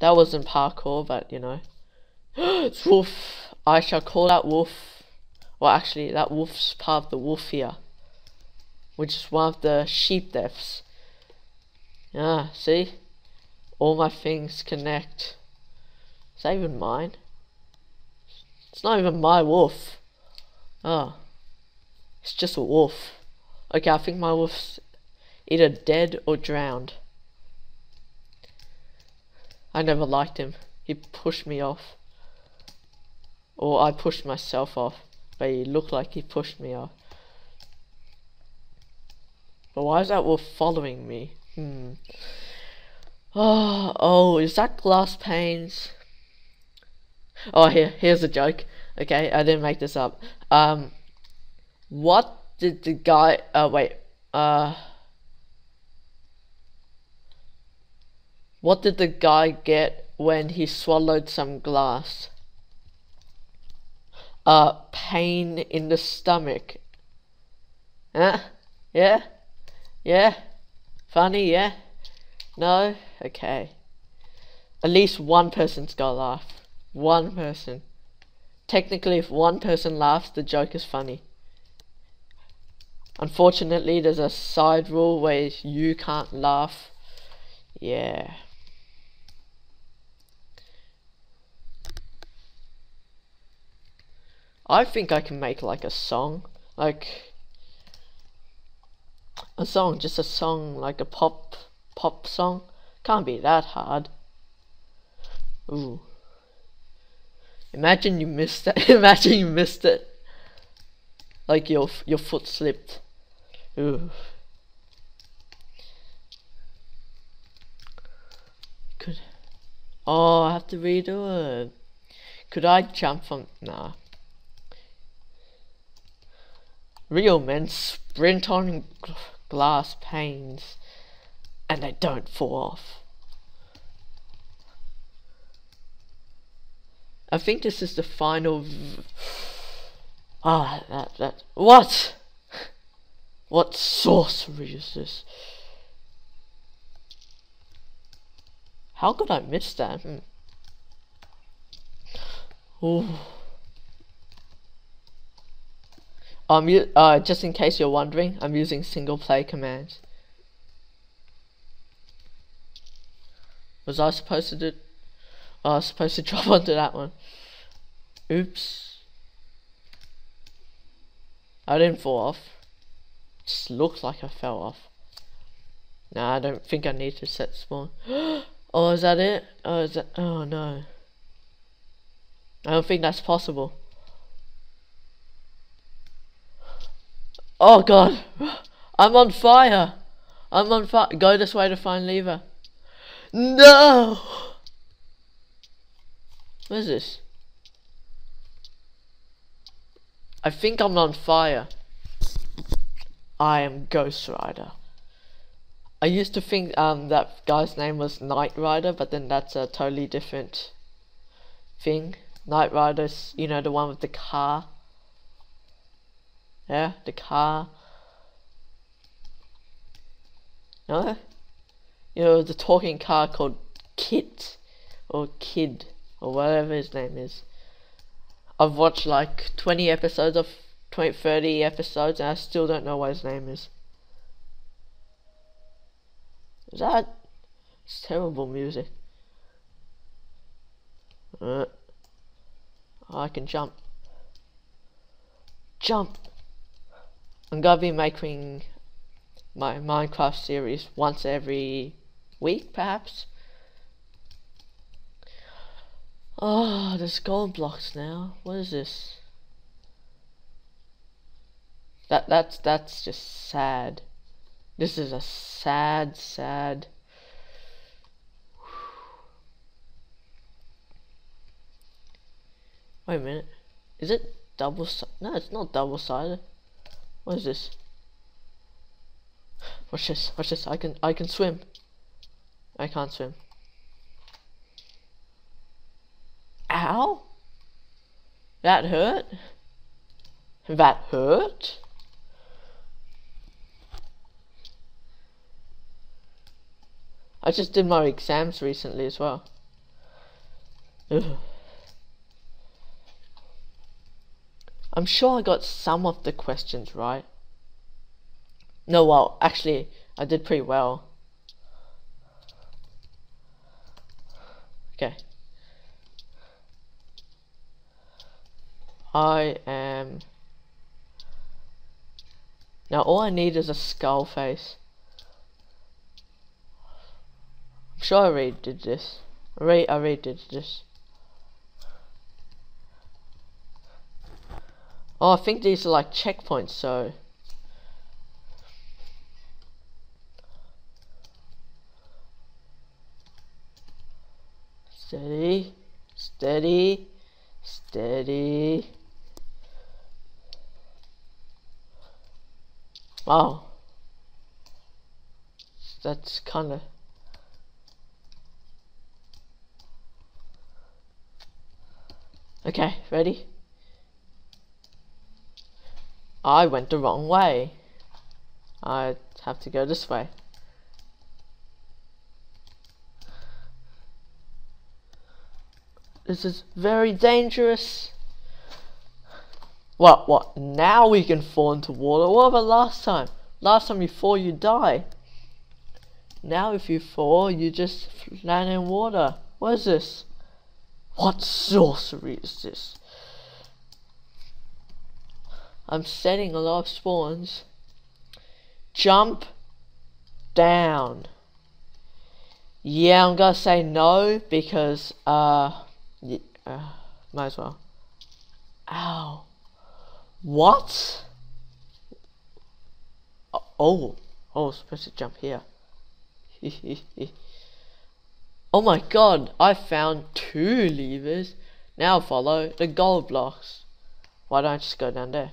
That wasn't parkour, but you know. it's wolf. I shall call that wolf. Well, actually, that wolf's part of the wolf here. Which is one of the sheep deaths. Yeah, see? All my things connect. Is that even mine? It's not even my wolf. Oh. Ah. It's just a wolf. Okay, I think my wolf's either dead or drowned. I never liked him. He pushed me off. Or I pushed myself off. But he looked like he pushed me off. But why is that wolf following me? Hmm. Oh, oh, is that glass panes? Oh, here, here's a joke. Okay, I didn't make this up. Um, what did the guy? Uh, wait. Uh, what did the guy get when he swallowed some glass? Uh, pain in the stomach. Huh? Yeah? Yeah? Funny, yeah? No? Okay. At least one person's got to laugh. One person. Technically, if one person laughs, the joke is funny. Unfortunately, there's a side rule where you can't laugh. Yeah. I think I can make like a song. Like a song, just a song, like a pop pop song. Can't be that hard. Ooh. Imagine you missed it. Imagine you missed it. Like your your foot slipped. Ooh. Could. Oh, I have to redo it. Could I jump from? Nah. Real men sprint on glass panes and they don't fall off. I think this is the final. Ah, that that what? What sorcery is this? How could I miss that? Hmm. Ooh. Uh, just in case you're wondering, I'm using single play commands. Was I supposed to do? Oh, I was supposed to drop onto that one. Oops. I didn't fall off. Just looks like I fell off. Nah, I don't think I need to set spawn. oh, is that it? Oh, is that? Oh no. I don't think that's possible. Oh god. I'm on fire. I'm on fire. Go this way to find lever. No! What is this? I think I'm on fire. I am Ghost Rider. I used to think um, that guy's name was Knight Rider, but then that's a totally different thing. Knight Rider's, you know, the one with the car. Yeah, the car. No? You know, the talking car called Kit. Or Kid. Or whatever his name is. I've watched like 20 episodes of 20, 30 episodes and I still don't know what his name is. Is that? It's terrible music. Uh, I can jump. Jump! I'm gonna be making my Minecraft series once every week, perhaps. Oh, there's gold blocks now. What is this? That that's that's just sad. This is a sad, sad. Wait a minute. Is it double? No, it's not double sided. What is this? Watch this, watch this, I can I can swim. I can't swim. Ow! That hurt? That hurt? I just did my exams recently as well. Ugh. I'm sure I got some of the questions right. No, well, actually, I did pretty well. Okay. I am... Now all I need is a skull face. I'm sure I already did this. I already, I already did this. Oh, I think these are like checkpoints, so... Steady, steady, steady. Wow. That's kind of... Okay, ready? I went the wrong way. I have to go this way. This is very dangerous. What, what, now we can fall into water? What about last time? Last time you fall, you die. Now if you fall, you just land in water. What is this? What sorcery is this? I'm setting a lot of spawns. Jump down. Yeah, I'm gonna say no because, uh, uh might as well. Ow. What? Oh, oh, I was supposed to jump here. oh my god, I found two levers. Now follow the gold blocks. Why don't I just go down there?